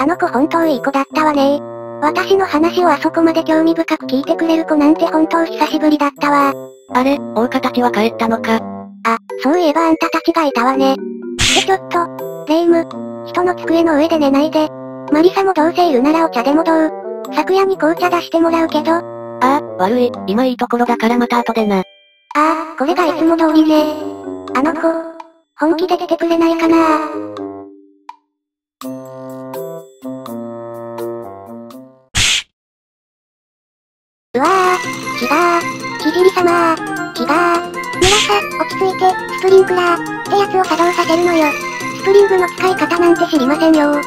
あの子本当いい子だったわね私の話をあそこまで興味深く聞いてくれる子なんて本当久しぶりだったわ。あれ、大方たちは帰ったのかあ、そういえばあんたたちがいたわね。でちょっと、レイム、人の机の上で寝ないで。マリサもどうせいるならお茶でもどう昨夜に紅茶出してもらうけど。ああ、悪い、今いいところだからまた後でな。ああ、これがいつも通りね。あの子、本気で出てくれないかなを作動させるのよ。スプリングの使い方なんて知りませんよな、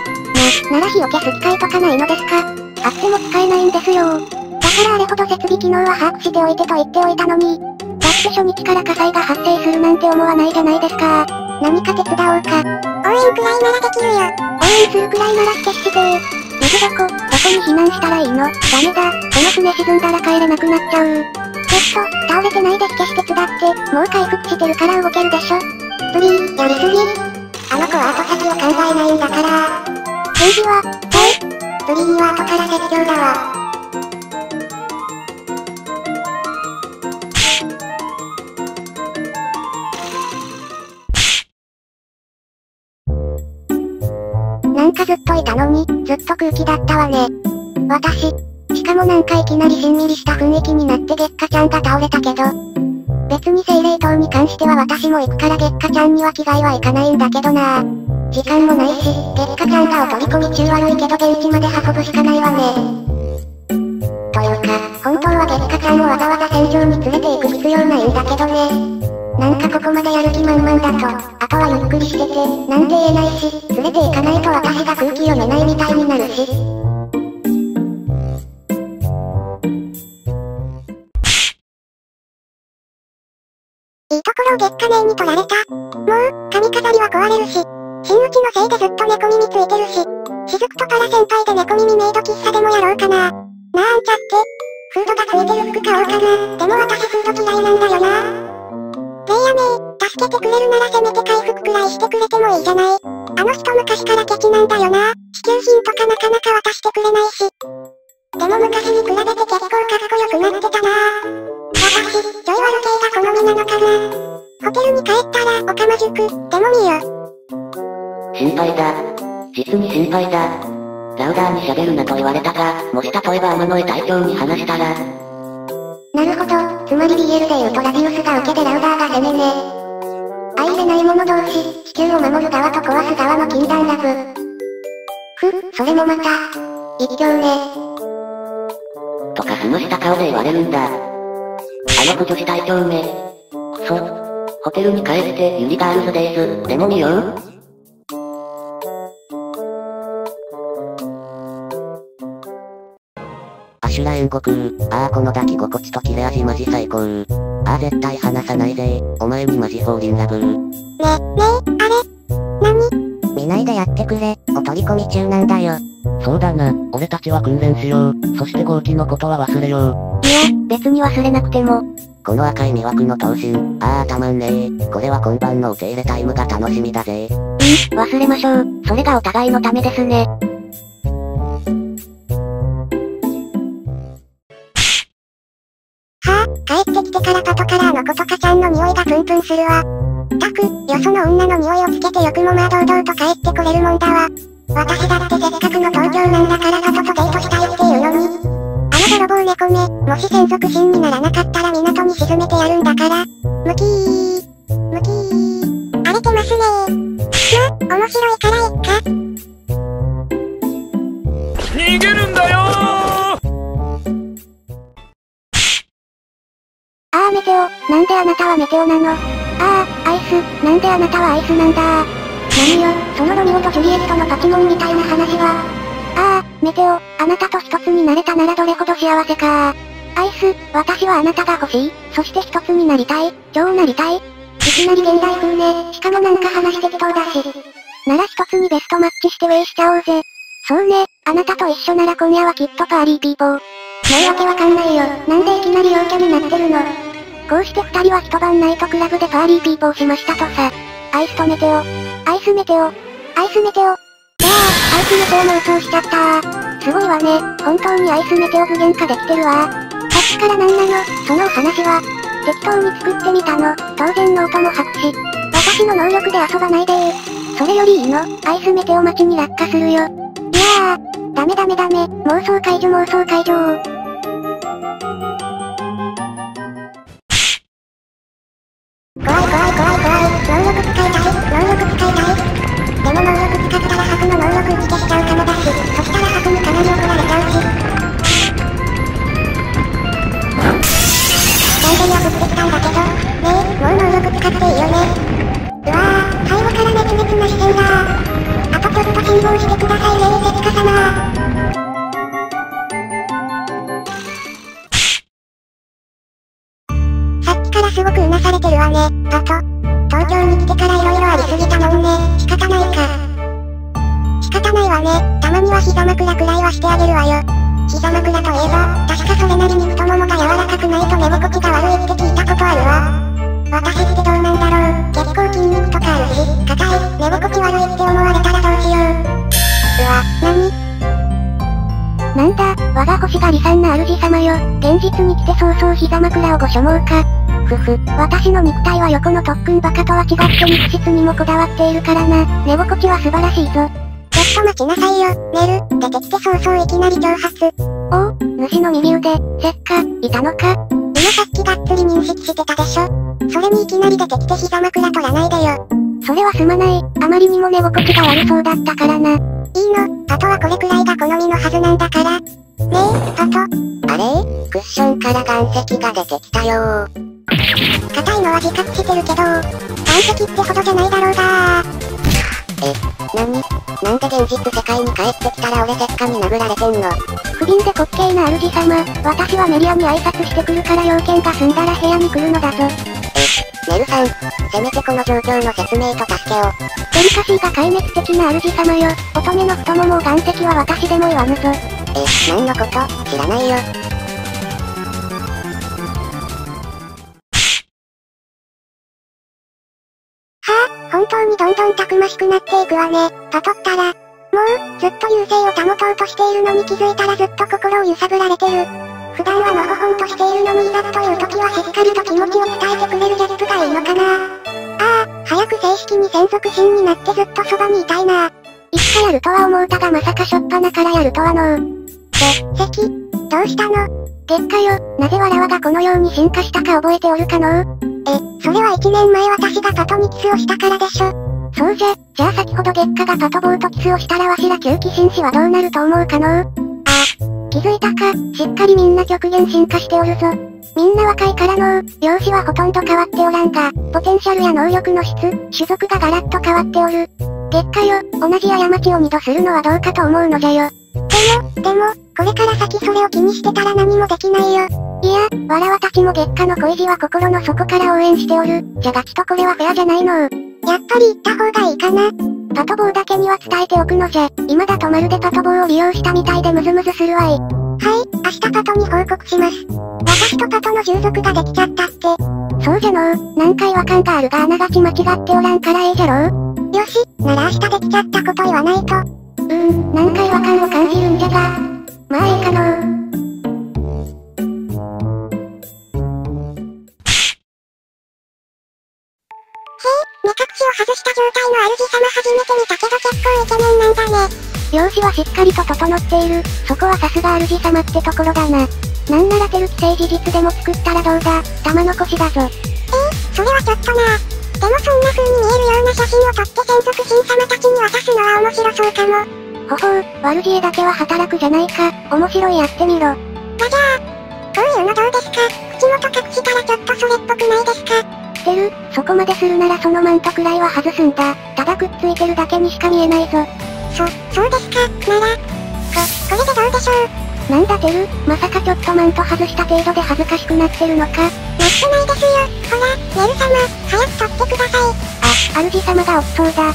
なら火を消す機械とかないのですか？あっても使えないんですよ。だからあれほど設備機能は把握しておいてと言っておいたのに。だって初日から火災が発生するなんて思わないじゃないですか。何か手伝おうか。応援くらいならできるよ。応援するくらいなら消して水どこ、どこに避難したらいいのダメだ、この船沈んだら帰れなくなっちゃう。ちょっと、倒れてないで火消して手伝って、もう回復してるから動けるでしょ。プリー、やりすぎ。あの子は後先を考えないんだから。返事は、え？プリリは後から説教だわ。なんかずっといたのに、ずっと空気だったわね。私。しかもなんかいきなりしんみりした雰囲気になって月下ちゃんが倒れたけど、別に精霊島に関しては私も行くから月下ちゃんには危害はいかないんだけどな時間もないし、月下ちゃんがお取り込み中悪いけど現地まで運ぶしかないわね。というか、本当は月下ちゃんをわざわざ戦場に連れて行く必要ないんだけどね。なんかここまでやる気満々だと、あとはゆっくりしてて、なんて言えないし、連れて行かないと私が空気読めないみたいになるし。ところを月下姉に取られた。もう、髪飾りは壊れるし、新内のせいでずっと猫耳ついてるし、雫とパラ先輩で猫耳メイド喫茶でもやろうかな。なあんちゃって。フードがついてる服買おうかな。でも私フード嫌いなんだよな。レイヤねー、助けてくれるならせめて回復くらいしてくれてもいいじゃない。あの人昔からケチなんだよな。支給品とかなかなか渡してくれないし。でも昔に比べて結構かっこよくなってたな私、ちょい悪系が好みなのかな。ホテルに帰ったら、オカマ塾、でも見よ。心配だ。実に心配だ。ラウダーに喋るなと言われたが、もし例えば天野隊長に話したら。なるほど、つまり BL で言うとラディウスが受けてラウダーが攻めね。相入れない者同士、地球を守る側と壊す側の禁断ラブ。ふ、それもまた、一興ね。とかそのした顔で言われるんだ。あの駆除したい長め。くそ。ホテルに帰ってユニガールズデイズ、でも見ようアシュラエンゴクー、ああこの抱き心地と切れ味マジ最高。ああ絶対離さないぜ、お前にマジフォーリンラブね、ねえ、あれ？何？見ないでやってくれ、お取り込み中なんだよ。そうだな、俺たちは訓練しよう。そして号機のことは忘れよう。いや、別に忘れなくても。この赤い魅惑の闘神、ああたまんねえ。これは今晩のお手入れタイムが楽しみだぜ。うん、忘れましょう。それがお互いのためですね。はあ、帰ってきてからパトカラーのことかちゃんの匂いがプンプンするわ。たく、よその女の匂いをつけてよくもまあ堂々と帰ってこれるもんだわ。私だってせっかくの東京なんだからパトとデートしたいっていうのに。あの泥棒猫め、もし専属審にならなかったら港に沈めてやるんだから。ムキー。ムキー。荒れてますねー。ま、面白いからいっか。逃げるんだよああメテオ、なんであなたはメテオなの？ああ、アイス、なんであなたはアイスなんだ？何よ、そのロミオとジュリエットのパチモンみたいな話は。ああ、メテオ、あなたと一つになれたならどれほど幸せかアイス、私はあなたが欲しい。そして一つになりたい。超なりたい。いきなり現代風ね。しかもなんか話適当だし。なら一つにベストマッチしてウェイしちゃおうぜ。そうね、あなたと一緒なら今夜はきっとパーリーピーポー。もうわけわかんないよ。なんでいきなり陽キャになってるの？こうして二人は一晩ナイトクラブでパーリーピーポーしましたとさ。アイスとメテオ。アイスメテオ。アイスメテオ。わあ、アイススメテオ妄想しちゃった。すごいわね。本当にアイスメテオ具現化できてるわさっきから何なのそのお話は。適当に作ってみたの。当然ノートも白紙。私の能力で遊ばないでー。それよりいいのアイスメテオ待ちに落下するよ。いやー。ダメダメダメ。妄想解除妄想解除なんでに送ってきたんだけど、ねえ、もう能力使っていいよね。うわぁ、背後から熱烈な視線があとちょっと辛抱してくださいねー、セチカ様すごくうなされてるわね、パト。東京に来てから色々ありすぎたもんね。仕方ないか。仕方ないわね。たまには膝枕くらいはしてあげるわよ。膝枕といえば、確かそれなりにくないと寝心地が悪いって聞いたことあるわ。私ってどうなんだろう。結構筋肉とかあるし、硬い、寝心地悪いって思われたらどうしよう。うわ、なになんだ、我が欲しがりさんな主様よ。現実に来て早々膝枕をご所望か。ふふ、私の肉体は横の特訓バカとは違って肉質にもこだわっているからな。寝心地は素晴らしいぞ。ちょっと待ちなさいよ、寝る。出てきて早々いきなり挑発。おお、主の耳腕、せっか、いたのか。今さっきがっつり認識してたでしょ。それにいきなり出てきて膝枕取らないでよ。それはすまない。あまりにも寝心地が悪そうだったからな。いいの、パトはこれくらいが好みのはずなんだから。ねえ、パト。あれクッションから岩石が出てきたよ硬いのは自覚してるけど、岩石ってほどじゃないだろうが、なになんで現実世界に帰ってきたら俺せっかに殴られてんの不憫で滑稽な主様、私はメリアに挨拶してくるから要件が済んだら部屋に来るのだぞ。え、メルさん、せめてこの状況の説明と助けを。デリカシーが壊滅的な主様よ。乙女の太ももを岩石は私でも言わぬぞ。え、何のこと？知らないよ。んどんたくましくなっていくわね。パトったら。もう、ずっと優勢を保とうとしているのに気づいたらずっと心を揺さぶられてる。普段はのほほんとしているのにいざという時はしっかりと気持ちを伝えてくれるジェップがいいのかな。ああ、早く正式に専属心になってずっとそばにいたいな。いつかやるとは思うたがまさかしょっぱなからやるとはのう。せ、関、どうしたの？結果よ、なぜわらわがこのように進化したか覚えておるかの？うえ、それは1年前私がパトにキスをしたからでしょ。そうじゃ、じゃあ先ほど月下がパトボーとキスをしたらわしら旧期紳士はどうなると思うかのああ、気づいたか、しっかりみんな極限進化しておるぞ。みんな若いからの容姿はほとんど変わっておらんが、ポテンシャルや能力の質、種族がガラッと変わっておる。結果よ、同じ過ちを二度するのはどうかと思うのじゃよ。でも、でも、これから先それを気にしてたら何もできないよ。いや、わらわたちも月下の恋路は心の底から応援しておる。じゃがちとこれはフェアじゃないのやっぱり言った方がいいかな。パトボーだけには伝えておくのじゃ。今だとまるでパトボーを利用したみたいでムズムズするわい。はい、明日パトに報告します。私とパトの従属ができちゃったって。そうじゃのう、何回わかんがあるがあながち間違っておらんからええじゃろう。よし、なら明日できちゃったこと言わないと。うーん、何回わかんを感じるんじゃが。まあええかのう。初めて見たけど結構イケメンなんだね。容姿はしっかりと整っている。そこはさすが主様ってところだな。なんならテル既成事実でも作ったらどうだ玉残しだぞ。えー、それはちょっとなでもそんな風に見えるような写真を撮って専属神様たちに渡すのは面白そうかも。ほほう、悪知恵だけは働くじゃないか。面白いやってみろ。ラジャー。こういうのどうですか？口元隠したらちょっとそれっぽくないですか？てるそこまでするならそのマントくらいは外すんだ。ただくっついてるだけにしか見えないぞ。そ、そうですか、なら。こ、これでどうでしょうなんだてる？まさかちょっとマント外した程度で恥ずかしくなってるのかなってないですよ。ほら、ネル様、早く取ってください。あ、主様がおっそうだ。あ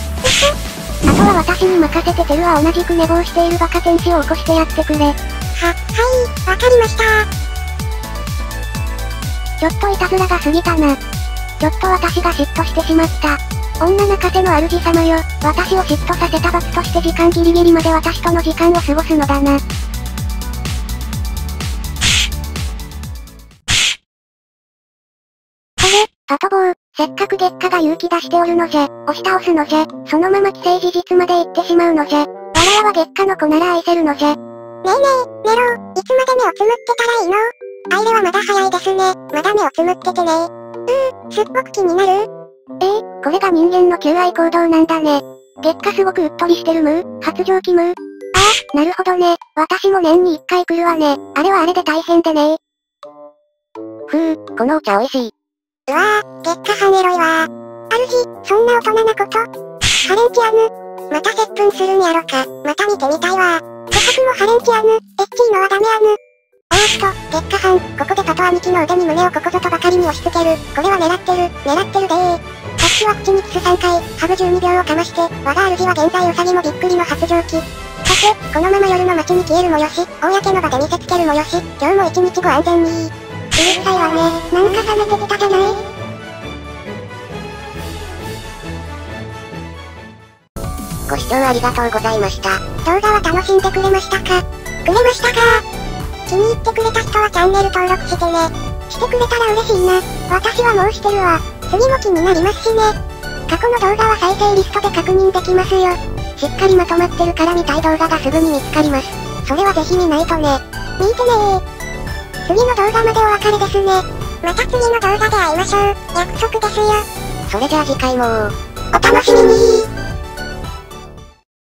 とは私に任せてテルは同じく寝坊しているバカ天使を起こしてやってくれ。は、はい、わかりました。ちょっといたずらが過ぎたな。ちょっと私が嫉妬してしまった。女泣かせの主様よ。私を嫉妬させた罰として時間ギリギリまで私との時間を過ごすのだな。これ、パトボー、せっかく月下が勇気出しておるのじゃ、押し倒すのじゃ、そのまま既成事実まで行ってしまうのじゃ。わらわは月下の子なら愛せるのじゃ。ねえねえ、メロいつまで目をつむってたらいいの？アイレはまだ早いですね。まだ目をつむっててねすっごく気になる？えー、これが人間の求愛行動なんだね。月下すごくうっとりしてるムー発情期ムーああ、なるほどね。私も年に一回来るわね。あれはあれで大変でねふう、このお茶美味しい。うわぁ、月下跳ねろいわー。主、そんな大人なことハレンチアヌ。また接吻するんやろか。また見てみたいわー。せっかくのハレンチアヌ、エッチーのはダメアヌ。おっと、月下班、ここでパト兄貴の腕に胸をここぞとばかりに押し付ける。これは狙ってる、狙ってるでー。さっきは口にキス3回、ハグ12秒をかまして、我が主は現在ウサギもびっくりの発情期。さて、このまま夜の街に消えるもよし、公の場で見せつけるもよし、今日も一日ご安全にうるさいわね、なんか冷めてきたじゃない？ご視聴ありがとうございました。動画は楽しんでくれましたか？くれましたか？気に入ってくれた人はチャンネル登録してね。してくれたら嬉しいな。私はもうしてるわ。次も気になりますしね。過去の動画は再生リストで確認できますよ。しっかりまとまってるから見たい動画がすぐに見つかります。それはぜひ見ないとね。見てね。次の動画までお別れですね。また次の動画で会いましょう。約束ですよ。それじゃあ次回もお楽しみに